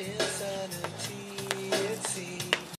It's an.